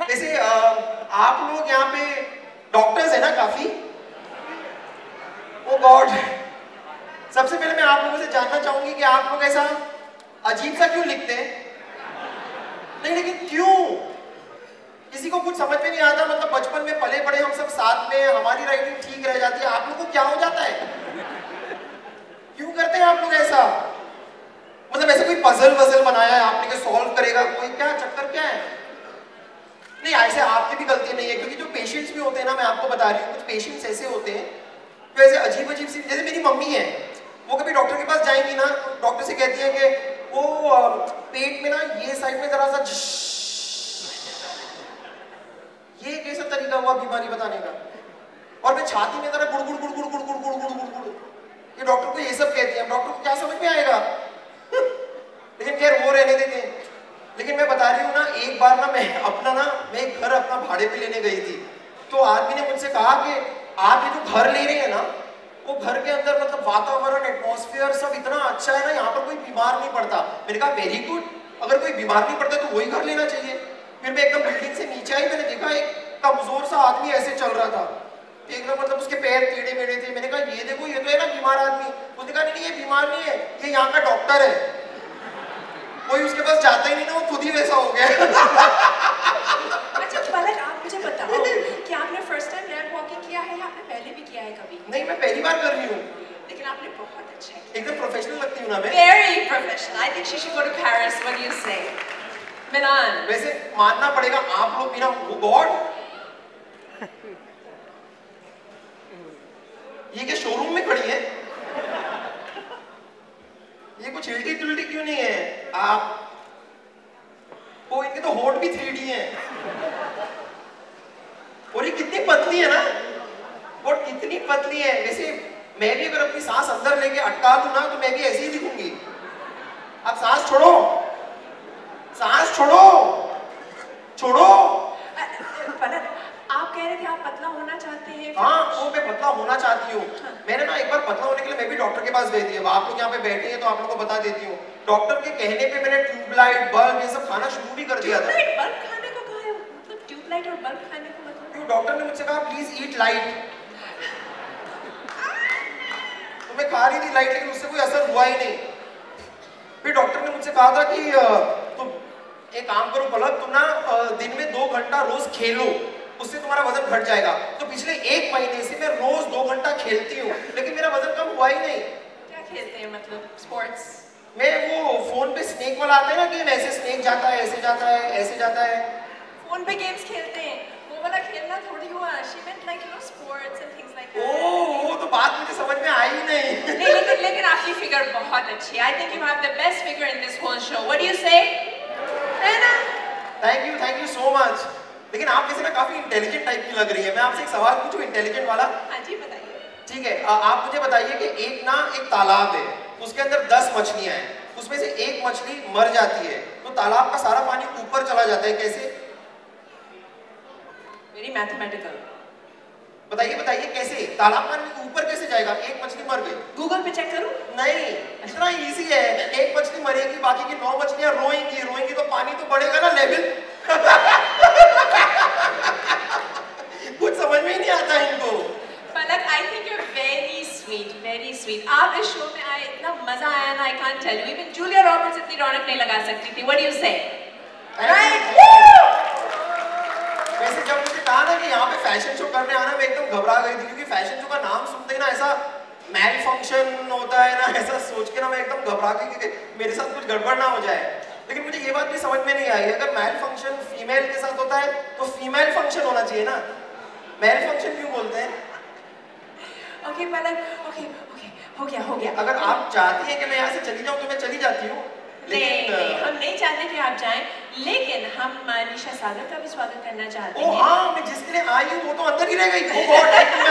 वैसे आप लोग यहाँ पे डॉक्टर्स है ना काफ़ी? ओ गॉड सबसे पहले मैं आप लोगों से जानना चाहूँगी कि आप लोग ऐसा अजीब सा क्यों लिखते हैं? नहीं, लेकिन क्यों? किसी को कुछ समझ में नहीं आता मतलब बचपन में पले पड़े हम सब साथ में, हमारी राइटिंग ठीक रह जाती है, आप लोग को क्या हो जाता है? क्यों करते हैं आप लोग ऐसा? मतलब ऐसे कोई पजल वजल बनाया है आपने के सॉल्व करेगा? कोई क्या चक्कर क्या है? नहीं, ऐसे आपकी भी गलती नहीं है, क्योंकि जो पेशेंट्स भी होते हैं ना, मैं आपको बता रही हूँ, कुछ पेशेंट्स ऐसे होते हैं, जो ऐसे अजीब अजीब सी जैसे मेरी मम्मी है, वो कभी डॉक्टर के पास जाएँगी ना डॉक्टर से कहती है कि, वो पेट में ना, ये साइड में जरा सा ये कैसा तरीका हुआ बीमारी बताने का? और मैं छाती में जरा गुड़ गुड़ गुड़ गुड़ गुड़ गुड़ गुड़ गुड़ गुड़ ये डॉक्टर को ये सब कहती है। डॉक्टर को क्या समझ में आएगा लेकिन खैर वो रहने देते हैं लेकिन मैं बता रही हूँ ना, एक बार ना मैं अपना ना, मैं घर अपना भाड़े पे लेने गई थी। तो आदमी ने मुझसे कहा कि आप ये जो घर ले रहे हैं ना, वो घर के अंदर मतलब वातावरण एटमोसफियर सब इतना अच्छा है ना, यहाँ पर कोई बीमार नहीं पड़ता। मैंने कहा वेरी गुड अगर कोई बीमार नहीं पड़ता तो वही घर लेना चाहिए। फिर मैं एकदम बिल्डिंग से नीचे आई, मैंने देखा एक कमज़ोर सा आदमी ऐसे चल रहा था। एकदम मतलब उसके पैर टेढ़े मेढ़े थे। मैंने कहा, ये देखो, ये तो है ना बीमार आदमी। उसने कहा, नहीं ये बीमार नहीं है, ये यहाँ का डॉक्टर है। कोई उसके पास जाता ही नहीं ना, वो खुद ही वैसा हो गया अच्छा पलक आप मुझे बताओ कि आपने फ़र्स्ट टाइम रैंप वॉकिंग किया है या आपने पहले भी किया है कभी नहीं मैं पहली बार कर रही हूँ लेकिन आपने बहुत अच्छा किया एकदम प्रोफेशनल लगती हूँ ना मैं Very professional. I think she should go to Paris. What do you say? Milan. वैसे मानना पड़ेगा आप लोग बिना वो गॉड ये क्या शोरूम में खड़ी है ये कुछ हिल्टी टुल्टी क्यों नहीं है आप ओ इनके तो होट भी थ्री डी है और ये कितनी पतली है ना और कितनी पतली है वैसे मैं भी अगर अपनी सांस अंदर लेके अटका दूँ ना तो मैं भी ऐसे ही दिखूँगी। अब सांस छोड़ो। सांस छोड़ो। छोड़ो। आप कह रहे थे आप पतला होना चाहते हैं हाँ वो मैं पतला होना चाहती हूँ। मैंने ना एक बार पतला होने के लिए मैं भी डॉक्टर के पास गई थी। अब आप लोग यहाँ पे बैठे हैं तो आप लोगों को बता देती हूँ। डॉक्टर के कहने पे मैंने ट्यूबलाइट बल्ब ये सब खाना शुरू भी कर दिया था। बल्ब खाने को कहा है? मतलब ट्यूबलाइट और बल्ब खाने को मतलब डॉक्टर ने मुझसे कहा प्लीज़ ईट लाइट। खा रही थी लाइट लेकिन उससे कोई असर हुआ ही नहीं। फिर डॉक्टर ने मुझसे कहा था कि तुम एक काम करो पलक तुम ना दिन में दो घंटा रोज खेलो उससे तुम्हारा वज़न घट जाएगा। तो पिछले एक महीने से मैं रोज दो घंटा खेलती हूँ लेकिन मेरा वज़न कम हुआ ही नहीं। क्या खेलते हैं मतलब स्पोर्ट्स मैं वो फ़ोन पे स्नेक वाला आता है ना गेम ऐसे स्नेक जाता है ऐसे जाता है ऐसे जाता है। फ़ोन पे गेम्स खेलते हैं। वो वाला खेलना थोड़ी हुआ she meant like you know sports and things like oh वो तो बात मुझे समझ में आई ही नहीं नहीं लेकिन लेकिन आपकी फिगर बहुत अच्छी I think you have the best figure in this whole show what do you say है ना thank you thank you so much लेकिन आप वैसे ना काफ़ी इंटेलिजेंट टाइप की लग रही है। मैं आपसे एक सवाल पूछूँ इंटेलिजेंट वाला? हाँ जी बताइए। ठीक है आ, आप मुझे बताइए कि एक ना एक तालाब है उसके अंदर दस मछलियाँ हैं उसमें से एक मछली मर जाती है तो तालाब का सारा पानी ऊपर चला जाता है कैसे? वेरी मैथमेटिकल बताइए बताइए कैसे? तालाब का पानी ऊपर कैसे जाएगा? एक मछली मर गई। गूगल पे चेक करूँ? नहीं इतना इजी है। एक मछली मरेगी बाकी की नौ मछलियाँ रोएँगी रोएँगी तो पानी तो बढ़ेगा ना लेवल कुछ समझ में ही नहीं आता इनको। Palak I think you very sweet very sweet आप इस शो में आए इतना मज़ा आया ना I can't tell you even Julia Roberts इतनी रौनक नहीं लगा सकती थी. What do you say right वैसे जब मुझे कहा ना कि यहाँ पे फ़ैशन शो करने आना मैं एकदम घबरा गई थी क्योंकि फ़ैशन शो का नाम सुनते ही ना ऐसा मैल फ़ंक्शन होता है ना ऐसा सोच के ना मैं एकदम घबरा गई कि मेरे साथ कुछ गड़बड़ ना हो जाए। लेकिन मुझे ये बात भी समझ में नहीं आई। अगर मैल फ़ंक्शन फीमेल के साथ होता है तो फीमेल फ़ंक्शन होना चाहिए ना। मैल फ़ंक्शन क्यों बोलते हैं? ओके ओके ओके हो गया हो गया। अगर आप चाहती हैं कि मैं यहाँ से चली जाऊँ तो मैं चली जाती हूँ। नहीं लेकिन नहीं हम नहीं चाहते कि आप जाएँ लेकिन हम निशा सागर का भी स्वागत करना चाहते हैं। ओ हैं हाँ मैं जिसके लिए आई हूँ वो तो अंदर ही रह गई